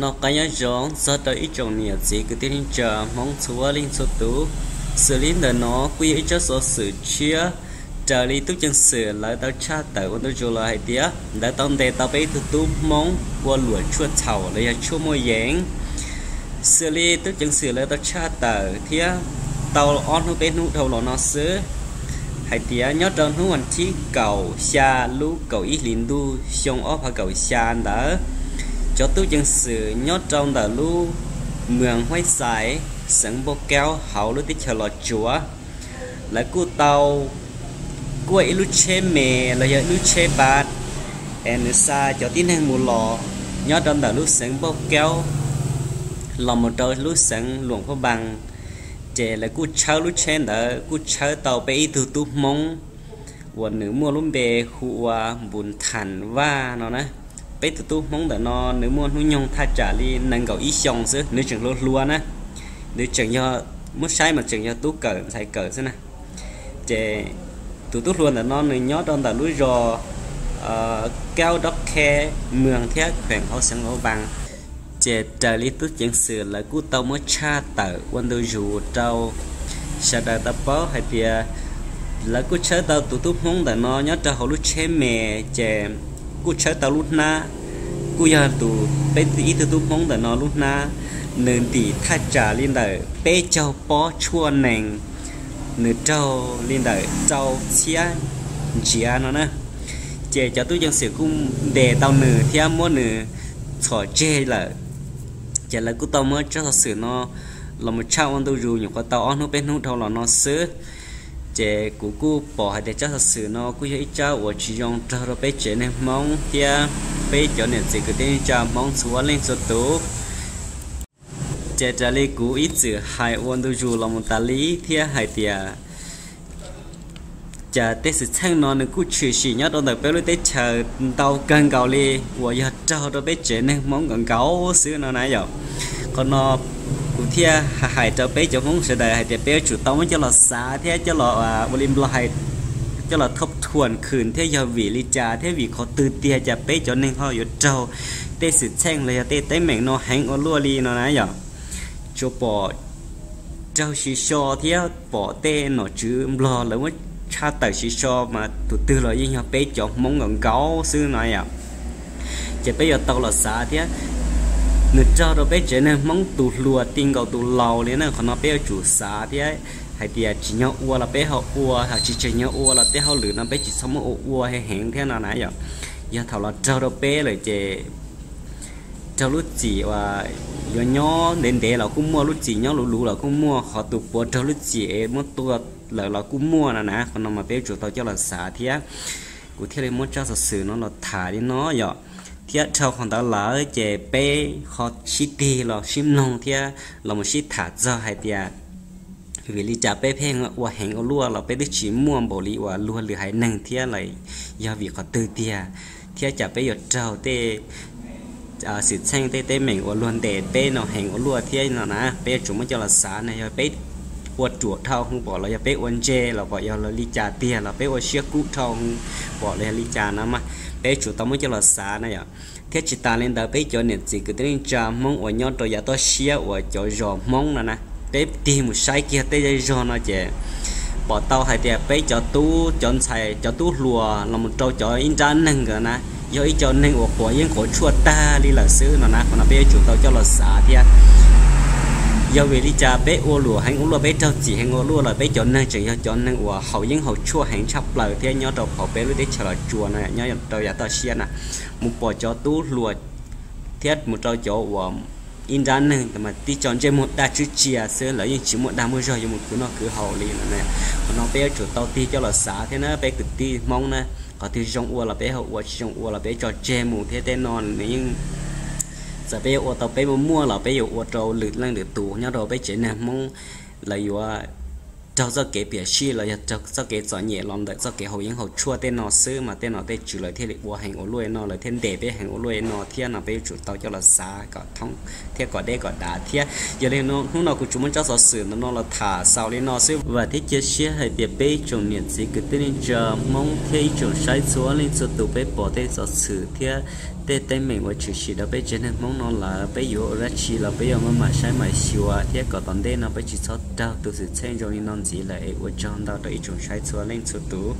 nó cái nhớ giống sao tới ít trồng nhiều gì cứ tin chờ, mong chúa linh số tú. Xử lý là nó, quy ý cho số sự chia. Trở đi tu chân sự lại tao cha tờ của tôi là hay tía. Đã tông đề tao bé tu tu mong, qua lụa chua thảo, lấy chua môi dáng xử lý tu chân sự lại tao cha tờ thía. Tao on nó bên nút đầu nó nó xứ. Hay tía, nhớ trong nó hoàn chi cầu, xa lú cầu ít liền đu xong ốp cầu xa đỡ cho tôi chân sự nhớ trong đã lu mường hoay sải sẵn bố kéo hậu lúc tích chờ lọt chúa. Là cô tàu cô ấy lúc chê mẹ là giờ lúc chê bạt em xa cho tin hàng mù lọ nhớ trong đã lu sẵn bố kéo lòng một trời lúc sẵn luồng phố bằng. Trẻ là cô cháu lúc chen đó cô cháu tàu bé từ túp mong và nữ mua lúc bé hùa à, bùn thản và nó nè bé tụt tu mong đợi nó, nếu muốn nuôi nhong thay trả đi, nâng cầu ý xong chứ nếu chẳng luôn luôn á nếu chẳng cho mất sai mà chẳng cho tú cờ thay cờ chứ nè. Chè tụt tu luôn là nó nếu nhớ đơn là núi rò ờ, keo đốc khe, mường thế khoảng hậu sân ngô bằng. Chè trả lý tú chẳng sửa là cú tàu mới cha tờ quân đôi dù trâu. Sẽ đợi tập bó hay bia là cú chơi tàu tụt tu mong đợi nó nhớ trả hậu lúc chế mè, chè cú chơi tàu lúc na. Cú giờ tụ bên tí từ tụ mong đợi nó lúc na. Nên tỷ thay trả liên đời bé châu bó chua nèng nửa châu liên đời châu chia chia nó nè chế cho tôi chẳng sử cũng để tàu nửa theo mua nửa thọ chê là chế là cú tàu mới cho thật sự nó. Là một trao anh tôi dù những con tàu ăn nó bên hông thâu là nó sớ chế cú cú bỏ hai để cho thật sự nó cú ít cho của chỉ dùng cho nó bé chế nên mong kia bé cho nên chỉ cứ tên cho mong xuống lên số tố chế trả lời cú ít chữ hai ôn tôi dù là một tá lý thia hai tia chả tết sự chăng nó nên cú chửi xì nhớ đón được bé lúc tết chờ tàu cần cầu li của giờ cho nó bé chế nên mong cần cầu xứ nó nãy giờ còn nó thì hai hại cho bé cho không sẽ đời hai cho bé chủ tông cho là xa thế cho là à blim lo hai cho là thấp thuần khử thế giờ vì lý trà thế vì khó tư tia cho bé cho nên họ yếu trâu tê sự chen là tê tê mèn nó hành ở lúa li, nó nãy giờ cho bỏ trâu xí xo thế bỏ tê nó chứ lo là mất cha tờ xí xo, mà tụt tư là như nhau bé cho mong ngọn gấu xưa nói à chỉ bây giờ tao là xa thế nửa cho đó bé chế nè mong tụ lùa tin cầu tụ lầu lên nè còn nó bé chủ xá thì ấy hay thì chỉ nhau ua là bé họ ua hay chỉ chỉ nhau ua là bé họ lửa nó bé chỉ sống một ua hay hẹn thế nào nãy giờ giờ thầu là cho đó bé lại chế cho lúc chỉ và giờ nhỏ đến để là cũng mua lúc chỉ nhỏ lú lú là cũng mua họ tụ bỏ cho lúc chỉ mất tua là là cũng mua là nè còn nó mà bé chủ tao cho là xá thì á cụ thể là muốn cho sự nó là thả đi nó giờ thiết cho con ta lỡ chè bé họ xí tì là xí nông thiết là một xí thả ra hay tiệt vì lý trả bé phèn và hẹn ở lúa là bé được chỉ mua bộ lý và lúa lừa hay năng thiết lại do việc họ tư tiệt thiết trả bé giọt trâu tê à sự sang tê tê mình và luôn để bé nó hẹn ở lúa thiết nó nè bé chúng mới cho là sáng này bé ปวดจวดเท่าคงบอกเราจะเป๊ะวันเจเราบอกเราลิจาเตียเราเป๊ะวันเชียกุเท่าบอกเลยลิจานะมา bé chủ tao muốn cho là xa này ạ thế chị ta lên đó bé cho nên chỉ cứ tới cha mong ở nhau tôi giờ tôi xia ở chỗ rò mong là nè để tìm một sai kia tới đây rò nó chè. Bỏ tao hay đẹp bé cho tú chọn xài cho tú lùa là một trâu cho in ra nâng cả nè. Do ý cho nên ở của yên của chua ta đi là xứ nó nè. Còn là bé chủ tao cho là xa thì giờ về đi cha bé ô lúa hành ô lúa bé trâu chỉ hành ô lúa là bé chọn năng chỉ chọn năng của hậu những hậu chua hành chắp lời thế nhớ đầu hậu bé lúa đấy chờ chùa này nhớ đầu giả tao xiên à một bỏ cho tú lúa thiết một trâu chó của in ra năng mà tí chọn trên một đa chữ chia xưa là những chỉ một đa mới rồi một cứ nó cứ hậu liền này còn nó bé chủ tao tí cho là xả thế nó bé cứ tí mong nè có tí trong ua là bé hậu ua trong ua là bé cho chơi một thế tên non nhưng giờ bây giờ tàu bây giờ mua là bây giờ ô tô lượt lên được tù, nhớ rồi, bây giờ nè, mong là yêu à, cho cho cái biểu chi là cho cho cái cho nhẹ lòng đấy cho cái hậu những hậu chua tên nó xứ mà tên nó tên chủ lời thiên lịch bộ hành ô nuôi nó là thiên đề bé hành ô nuôi nó thiên là bê chủ tàu cho là xa, có thông thiên có đây có đá thiên giờ đây nó, hôm nào cũng chúng mình cho sở sử nó là thả sau lên nó xứ. Và thiết chia sẻ hay để bé trồng niệm gì cứ tên chờ, mong thiên trồng sai số lên số tụ bé bỏ thế sở sử thiên 在等你我去洗了被折腾懵懵了被油热气了被我们买山买西瓜第二个当电脑被切菜刀都是菜容易弄起来我讲到的一种帅错冷处都